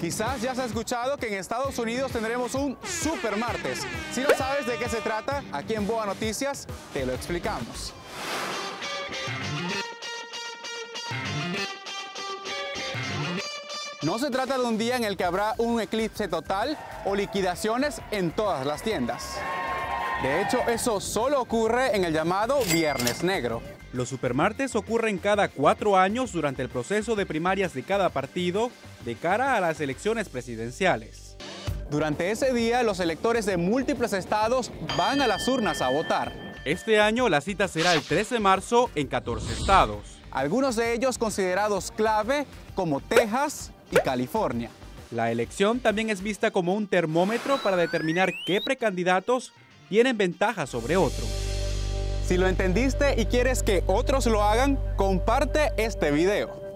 Quizás ya has escuchado que en Estados Unidos tendremos un super martes. Si no sabes de qué se trata, aquí en Boa Noticias te lo explicamos. No se trata de un día en el que habrá un eclipse total o liquidaciones en todas las tiendas. De hecho, eso solo ocurre en el llamado Viernes Negro. Los supermartes ocurren cada cuatro años durante el proceso de primarias de cada partido de cara a las elecciones presidenciales. Durante ese día, los electores de múltiples estados van a las urnas a votar. Este año la cita será el 13 de marzo en 14 estados. Algunos de ellos considerados clave como Texas y California. La elección también es vista como un termómetro para determinar qué precandidatos tienen ventaja sobre otros. Si lo entendiste y quieres que otros lo hagan, comparte este video.